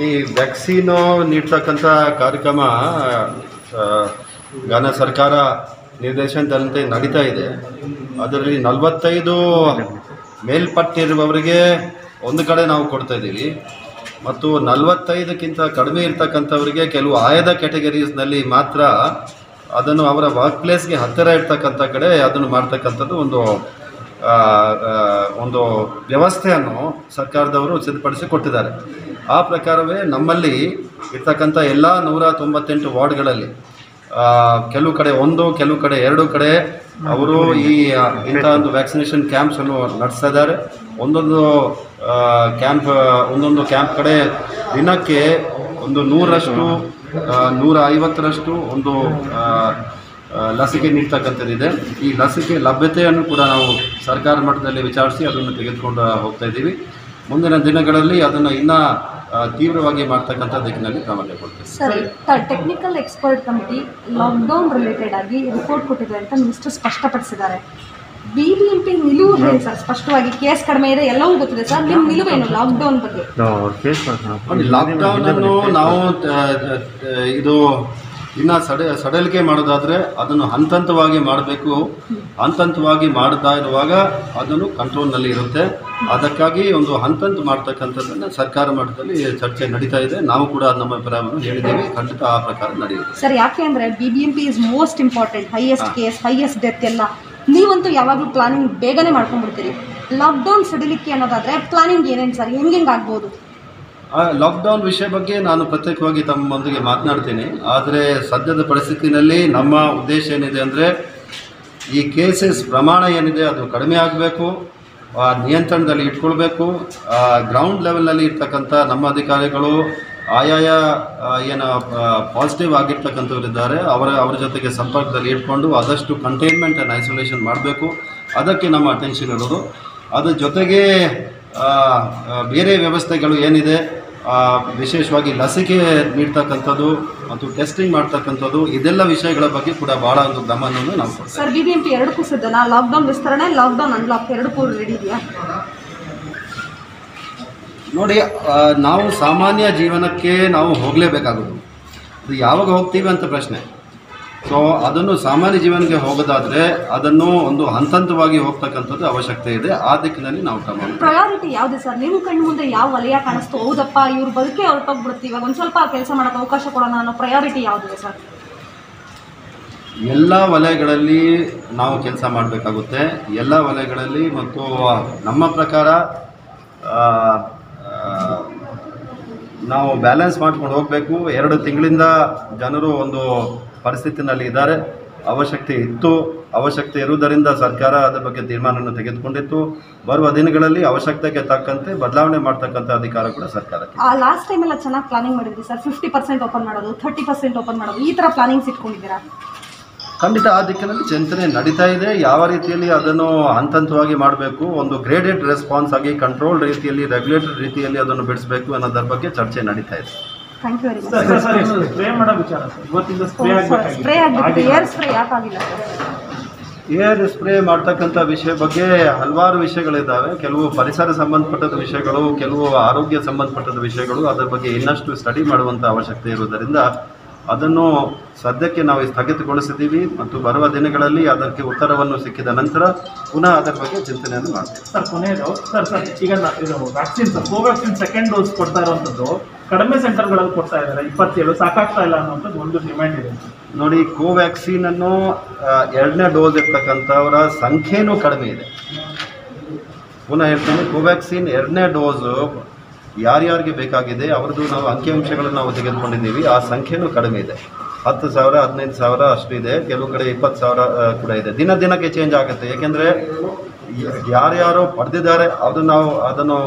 ಈ ವ್ಯಾಕ್ಸಿನು ನೀಡ್ತಕ್ಕಂಥ ಕಾರ್ಯಕ್ರಮ ಗಾನ ಸರ್ಕಾರ ನಿರ್ದೇಶನದಂತೆ ನಡೀತಾ ಇದೆ. ಅದರಲ್ಲಿ ನಲವತ್ತೈದು ಮೇಲ್ಪಟ್ಟಿರುವವರಿಗೆ ಒಂದು ಕಡೆ ನಾವು ಕೊಡ್ತಾ ಇದ್ದೀವಿ. ಮತ್ತು ನಲವತ್ತೈದಕ್ಕಿಂತ ಕಡಿಮೆ ಇರ್ತಕ್ಕಂಥವರಿಗೆ ಕೆಲವು ಆಯದ ಕ್ಯಾಟಗರೀಸ್ನಲ್ಲಿ ಮಾತ್ರ ಅದನ್ನು ಅವರ ವರ್ಕ್ ಪ್ಲೇಸ್ಗೆ ಹತ್ತಿರ ಇರ್ತಕ್ಕಂಥ ಕಡೆ ಅದನ್ನು ಮಾಡ್ತಕ್ಕಂಥದ್ದು ಒಂದು ಒಂದು ವ್ಯವಸ್ಥೆಯನ್ನು ಸರ್ಕಾರದವರು ಸಿದ್ಧಪಡಿಸಿ ಕೊಟ್ಟಿದ್ದಾರೆ ಆ ಪ್ರಕಾರವೇ ನಮ್ಮಲ್ಲಿ ಇರ್ತಕ್ಕಂಥ ಎಲ್ಲ ನೂರ ತೊಂಬತ್ತೆಂಟು ವಾರ್ಡ್ಗಳಲ್ಲಿ ಕೆಲವು ಕಡೆ ಒಂದು ಕೆಲವು ಕಡೆ ಎರಡು ಕಡೆ ಅವರು ಈ ಇಂಥ ಒಂದು ವ್ಯಾಕ್ಸಿನೇಷನ್ ಕ್ಯಾಂಪ್ಸನ್ನು ನಡೆಸ್ತಾ ಇದ್ದಾರೆ. ಒಂದೊಂದು ಕ್ಯಾಂಪ್ ಒಂದೊಂದು ಕ್ಯಾಂಪ್ ಕಡೆ ದಿನಕ್ಕೆ ಒಂದು ನೂರಷ್ಟು ಆ, ನೂರ ಐವತ್ತರಷ್ಟು ಒಂದು ಲಸಿಕೆ ನೀಡ್ತಕ್ಕಂಥದ್ದಿದೆ. ಈ ಲಸಿಕೆ ಲಭ್ಯತೆಯನ್ನು ಕೂಡ ನಾವು ಸರ್ಕಾರ ಮಟ್ಟದಲ್ಲಿ ವಿಚಾರಿಸಿ ಅದನ್ನು ತೆಗೆದುಕೊಂಡು ಹೋಗ್ತಾ ಇದ್ದೀವಿ. ಮುಂದಿನ ದಿನಗಳಲ್ಲಿ ಅದನ್ನು ಇನ್ನೂ ತೀವ್ರವಾಗಿ ಮಾಡ್ತಕ್ಕಂಥ ದಿಕ್ಕಿನಲ್ಲಿ ಕ್ರಮ ಕೊಡ್ತೀವಿ sir technical expert committee lockdown related ಆಗಿ ರಿಪೋರ್ಟ್ ಕೊಟ್ಟಿದೆ ಅಂತ ಮಿನಿಸ್ಟರ್ ಸ್ಪಷ್ಟಪಡಿಸಿದ್ದಾರೆ. ಬಿ ಬಿ ಎಂ ಪಿ ನಿಲುವು ಸರ್? ಸ್ಪಷ್ಟವಾಗಿ ಕೇಸ್ ಕಡಿಮೆ ಇದೆ ಎಲ್ಲವೂ ಗೊತ್ತಿದೆ ಸರ್. ನಿಮ್ಮ ನಿಲುವೇನು ಲಾಕ್ಡೌನ್ ಬಗ್ಗೆ? ಲಾಕ್ಡೌನನ್ನು ಲಾಕ್ಡೌನ್ ಅನ್ನು ನಾವು ಇದು ಇನ್ನು ಸಡ ಸಡಲಿಕೆ ಮಾಡೋದಾದರೆ ಅದನ್ನು ಹಂತ ಹಂತವಾಗಿ ಮಾಡಬೇಕು. ಹಂತ ಹಂತವಾಗಿ ಮಾಡ್ತಾ ಇರುವಾಗ ಅದನ್ನು ಕಂಟ್ರೋಲ್ನಲ್ಲಿ ಇರುತ್ತೆ. ಅದಕ್ಕಾಗಿ ಒಂದು ಹಂತ ಹಂತ ಮಾಡ್ತಕ್ಕಂಥದ್ದನ್ನು ಸರ್ಕಾರ ಮಟ್ಟದಲ್ಲಿ ಚರ್ಚೆ ನಡೀತಾ ಇದೆ. ನಾವು ಕೂಡ ನಮ್ಮ ಅಭಿಪ್ರಾಯವನ್ನು ಹೇಳಿದ್ದೇವೆ. ಖಂಡಿತ ಆ ಪ್ರಕಾರ ನಡೆಯುತ್ತೆ. ಸರ್ ಯಾಕೆ ಅಂದರೆ B B M P is most important highest case highest death ಎಲ್ಲ. ನೀವಂತೂ ಯಾವಾಗಲೂ ಪ್ಲಾನಿಂಗ್ ಬೇಗನೆ ಮಾಡ್ಕೊಂಡ್ಬಿಡ್ತೀರಿ. ಲಾಕ್ಡೌನ್ ಸಡಿಲಿಕ್ಕೆ ಅನ್ನೋದಾದರೆ ಪ್ಲಾನಿಂಗ್ ಏನೇನು ಸರ್? ಹೆಂಗೆ ಹೆಂಗೆ ಆಗ್ಬೋದು? ಲಾಕ್ಡೌನ್ ವಿಷಯ ಬಗ್ಗೆ ನಾನು ಪ್ರತ್ಯೇಕವಾಗಿ ತಮ್ಮೊಂದಿಗೆ ಮಾತನಾಡ್ತೀನಿ. ಆದರೆ ಸದ್ಯದ ಪರಿಸ್ಥಿತಿನಲ್ಲಿ ನಮ್ಮ ಉದ್ದೇಶ ಏನಿದೆ ಅಂದರೆ, ಈ ಕೇಸಸ್ ಪ್ರಮಾಣ ಏನಿದೆ ಅದು ಕಡಿಮೆ ಆಗಬೇಕು ನಿಯಂತ್ರಣದಲ್ಲಿ ಇಟ್ಕೊಳ್ಬೇಕು ಗ್ರೌಂಡ್ ಲೆವೆಲ್ನಲ್ಲಿ ಇರ್ತಕ್ಕಂಥ ನಮ್ಮ ಅಧಿಕಾರಿಗಳು ಆಯಾಯ ಏನು ಪಾಸಿಟಿವ್ ಆಗಿರ್ತಕ್ಕಂಥವರಿದ್ದಾರೆ ಅವರ ಅವರ ಜೊತೆಗೆ ಸಂಪರ್ಕದಲ್ಲಿ ಇಟ್ಕೊಂಡು ಆದಷ್ಟು ಕಂಟೈನ್ಮೆಂಟ್ ಆ್ಯಂಡ್ ಐಸೋಲೇಷನ್ ಮಾಡಬೇಕು. ಅದಕ್ಕೆ ನಮ್ಮ ಅಟೆನ್ಷನ್ ಇರೋದು. ಅದರ ಜೊತೆಗೆ ಬೇರೆ ವ್ಯವಸ್ಥೆಗಳು ಏನಿದೆ ವಿಶೇಷವಾಗಿ ಲಸಿಕೆ ನೀಡ್ತಕ್ಕಂಥದ್ದು ಮತ್ತು ಟೆಸ್ಟಿಂಗ್ ಮಾಡ್ತಕ್ಕಂಥದ್ದು ಇದೆಲ್ಲ ವಿಷಯಗಳ ಬಗ್ಗೆ ಕೂಡ ಭಾಳ ಒಂದು ಗಮನವನ್ನು ನಾವು ಕೊಡ್ತೇವೆ. Sir B B M P ಎರಡಕ್ಕೂ ಸಿದ್ಧನಾ ಲಾಕ್ಡೌನ್ ವಿಸ್ತರಣೆ ಲಾಕ್ಡೌನ್ ಅನ್ಲಾಕ್ ಎರಡಕ್ಕೂ ರೆಡಿ ಇದೆಯಾ? ನೋಡಿ ನಾವು ಸಾಮಾನ್ಯ ಜೀವನಕ್ಕೆ ನಾವು ಹೋಗಲೇಬೇಕಾಗೋದು. ಅದು ಯಾವಾಗ ಹೋಗ್ತೀವಿ ಅಂತ ಪ್ರಶ್ನೆ. ಸೊ ಅದನ್ನು ಸಾಮಾನ್ಯ ಜೀವನಕ್ಕೆ ಹೋಗೋದಾದರೆ ಅದನ್ನು ಒಂದು ಹಂತ ಹಂತವಾಗಿ ಹೋಗ್ತಕ್ಕಂಥದ್ದು ಅವಶ್ಯಕತೆ ಇದೆ. ಆ ದಿಕ್ಕಿನಲ್ಲಿ ನಾವು ಕ್ರಮ ಪ್ರಯಾರಿಟಿ ಯಾವುದು ಸರ್? ನೀವು ಕಣ್ಣು ಮುಂದೆ ಯಾವ ವಲಯ ಕಾಣಿಸ್ತು? ಹೌದಪ್ಪ ಇವ್ರ ಬದುಕೆ ಹೊರಟೋಗ್ಬಿಡುತ್ತೆ. ಇವಾಗ ಒಂದು ಸ್ವಲ್ಪ ಕೆಲಸ ಮಾಡೋಕೆ ಅವಕಾಶ ಕೊಡೋಣ ಅನ್ನೋ ಪ್ರಯಾರಿಟಿ ಯಾವುದಿದೆ ಸರ್? ಎಲ್ಲ ವಲಯಗಳಲ್ಲಿ ನಾವು ಕೆಲಸ ಮಾಡಬೇಕಾಗುತ್ತೆ. ಎಲ್ಲ ವಲಯಗಳಲ್ಲಿ ಮತ್ತು ನಮ್ಮ ಪ್ರಕಾರ ನಾವು ಬ್ಯಾಲೆನ್ಸ್ ಮಾಡ್ಕೊಂಡು ಹೋಗಬೇಕು. ಎರಡು ತಿಂಗಳಿಂದ ಜನರು ಒಂದು ಪರಿಸ್ಥಿತಿನಲ್ಲಿ ಇದ್ದಾರೆ. ಅವಶ್ಯಕತೆ ಇತ್ತು. ಅವಶ್ಯಕತೆ ಇರುವುದರಿಂದ ಸರ್ಕಾರ ಅದರ ಬಗ್ಗೆ ತೀರ್ಮಾನವನ್ನು ತೆಗೆದುಕೊಂಡಿತ್ತು. ಬರುವ ದಿನಗಳಲ್ಲಿ ಅವಶ್ಯಕತೆಗೆ ತಕ್ಕಂತೆ ಬದಲಾವಣೆ ಮಾಡ್ತಕ್ಕಂಥ ಅಧಿಕಾರ ಕೂಡ ಸರ್ಕಾರಕ್ಕೆ ಆ ಲಾಸ್ಟ್ ಟೈಮ್ ಎಲ್ಲ ಚೆನ್ನಾಗಿ ಪ್ಲಾನಿಂಗ್ ಮಾಡಿದ್ರಿ ಸರ್ ಫಿಫ್ಟಿ ಪರ್ಸೆಂಟ್ ಓಪನ್ ಮಾಡೋದು ಥರ್ಟಿ ಪರ್ಸೆಂಟ್ ಓಪನ್ ಮಾಡೋದು, ಈ ಥರ ಪ್ಲಾನಿಂಗ್ಸ್ ಇಟ್ಕೊಂಡಿದ್ದೀರಾ? ಖಂಡಿತ ಆ ದಿಕ್ಕಿನಲ್ಲಿ ಚಿಂತನೆ ನಡೀತಾ ಇದೆ. ಯಾವ ರೀತಿಯಲ್ಲಿ ಅದನ್ನು ಹಂತ ಹಂತವಾಗಿ ಮಾಡಬೇಕು ಒಂದು ಗ್ರೇಡೆಡ್ ರೆಸ್ಪಾನ್ಸ್ ಆಗಿ ಕಂಟ್ರೋಲ್ ರೀತಿಯಲ್ಲಿ ರೆಗ್ಯುಲೇಟರ್ ರೀತಿಯಲ್ಲಿ ಅದನ್ನು ಬಿಡಿಸಬೇಕು ಅನ್ನೋದರ ಬಗ್ಗೆ ಚರ್ಚೆ ನಡೀತಾ ಇದೆ. Thank you very much sir sir spray ಮಾಡೋ ವಿಚಾರ ಸರ್. ಇವತ್ತಿಂದ ಸ್ಪ್ರೇ ಸ್ಪ್ರೇ ಆಗಬೇಕಾಗಿದೆ. ಏರ್ ಸ್ಪ್ರೇ ಯಾಕಾಗಿಲ್ಲ ಏರ್ ಸ್ಪ್ರೇ ಮಾಡ್ತಕ್ಕಂಥ ವಿಷಯ ಬಗ್ಗೆ ಹಲವಾರು ವಿಷಯಗಳಿದ್ದಾವೆ. ಕೆಲವು ಪರಿಸರ ಸಂಬಂಧಪಟ್ಟದ ವಿಷಯಗಳು ಕೆಲವು ಆರೋಗ್ಯ ಸಂಬಂಧಪಟ್ಟದ ವಿಷಯಗಳು ಅದರ ಬಗ್ಗೆ ಇನ್ನಷ್ಟು ಸ್ಟಡಿ ಮಾಡುವಂಥ ಅವಶ್ಯಕತೆ ಇರುವುದರಿಂದ ಅದನ್ನು ಸದ್ಯಕ್ಕೆ ನಾವು ಸ್ಥಗಿತಗೊಳಿಸಿದ್ದೀವಿ ಮತ್ತು ಬರುವ ದಿನಗಳಲ್ಲಿ ಅದಕ್ಕೆ ಉತ್ತರವನ್ನು ಸಿಕ್ಕಿದ ನಂತರ ಪುನಃ ಅದರ ಬಗ್ಗೆ ಚಿಂತನೆಯನ್ನು ಮಾಡ್ತೀವಿ. ಸರ್ ಕೊನೆಯದು ಸರ್ ಸರ್ ಈಗ ಇದು vaccine sir Covaxin second dose ಕೊಡ್ತಾ ಇರುವಂಥದ್ದು ಕಡಿಮೆ ಸೆಂಟರ್ಗಳಲ್ಲಿ ಕೊಡ್ತಾ ಇದ್ದಾರೆ ಇಪ್ಪತ್ತೇಳು ಸಾಕಾಗ್ತಾ ಇಲ್ಲ ಅನ್ನೋಂಥದ್ದು ಒಂದು ಡಿಮ್ಯಾಂಡ್ ಇದೆ. ನೋಡಿ ಕೋವ್ಯಾಕ್ಸಿನನ್ನು ಅನ್ನು ಎರಡನೇ ಡೋಸ್ ಇರ್ತಕ್ಕಂಥವರ ಸಂಖ್ಯೆನೂ ಕಡಿಮೆ ಇದೆ. ಪುನಃ ಹೇಳ್ತೀನಿ ಕೋವ್ಯಾಕ್ಸಿನ್ ಎರಡನೇ ಡೋಸು ಯಾರ್ಯಾರಿಗೆ ಬೇಕಾಗಿದೆ ಅವ್ರದ್ದು ನಾವು ಅಂಕಿಅಂಶಗಳನ್ನು ನಾವು ತೆಗೆದುಕೊಂಡಿದ್ದೀವಿ. ಆ ಸಂಖ್ಯೆನೂ ಕಡಿಮೆ ಇದೆ. ಹತ್ತು ಸಾವಿರ ಹದಿನೈದು ಸಾವಿರ ಅಷ್ಟು ಇದೆ. ಕೆಲವು ಕಡೆ ಇಪ್ಪತ್ತು ಸಾವಿರ ಕೂಡ ಇದೆ. ದಿನ ದಿನಕ್ಕೆ ಚೇಂಜ್ ಆಗುತ್ತೆ. ಏಕೆಂದರೆ ಯಾರ್ಯಾರು ಪಡೆದಿದ್ದಾರೆ ಅದು ನಾವು ಅದನ್ನು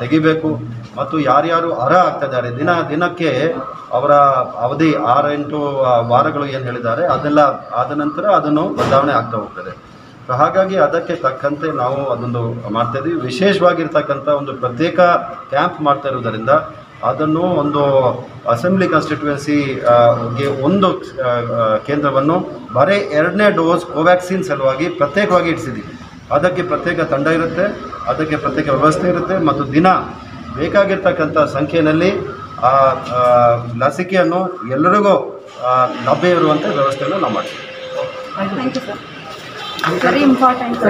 ತೆಗಿಬೇಕು ಮತ್ತು ಯಾರ್ಯಾರು ಅರ್ಹ ಆಗ್ತಿದ್ದಾರೆ ದಿನ ದಿನಕ್ಕೆ ಅವರ ಅವಧಿ ಆರು ಎಂಟು ಆ, ವಾರಗಳು ಏನು ಹೇಳಿದ್ದಾರೆ ಅದೆಲ್ಲ ಆದ ನಂತರ ಅದನ್ನು ಬದಲಾವಣೆ ಆಗ್ತಾ ಹೋಗ್ತದೆ. ಸೊ ಹಾಗಾಗಿ ಅದಕ್ಕೆ ತಕ್ಕಂತೆ ನಾವು ಅದೊಂದು ಮಾಡ್ತಾ ಇದ್ದೀವಿ ವಿಶೇಷವಾಗಿರ್ತಕ್ಕಂಥ ಒಂದು ಪ್ರತ್ಯೇಕ ಕ್ಯಾಂಪ್ ಮಾಡ್ತಾ ಇರೋದರಿಂದ ಅದನ್ನು ಒಂದು ಅಸೆಂಬ್ಲಿ ಕಾನ್ಸ್ಟಿಟ್ಯುವೆನ್ಸಿಗೆ ಒಂದು ಕೇಂದ್ರವನ್ನು ಬರೀ ಎರಡನೇ ಡೋಸ್ ಕೋವ್ಯಾಕ್ಸಿನ್ ಸಲುವಾಗಿ ಪ್ರತ್ಯೇಕವಾಗಿ ಇಡಿಸಿದ್ದೀವಿ. ಅದಕ್ಕೆ ಪ್ರತ್ಯೇಕ ತಂಡ ಇರುತ್ತೆ, ಅದಕ್ಕೆ ಪ್ರತ್ಯೇಕ ವ್ಯವಸ್ಥೆ ಇರುತ್ತೆ ಮತ್ತು ದಿನ ಬೇಕಾಗಿರ್ತಕ್ಕಂಥ ಸಂಖ್ಯೆಯಲ್ಲಿ, ಆ ಲಸಿಕೆಯನ್ನು ಎಲ್ಲರಿಗೂ ಲಭ್ಯ ಇರುವಂಥ ವ್ಯವಸ್ಥೆಯನ್ನು ನಾವು ಮಾಡ್ತೀವಿ. Thank you sir very important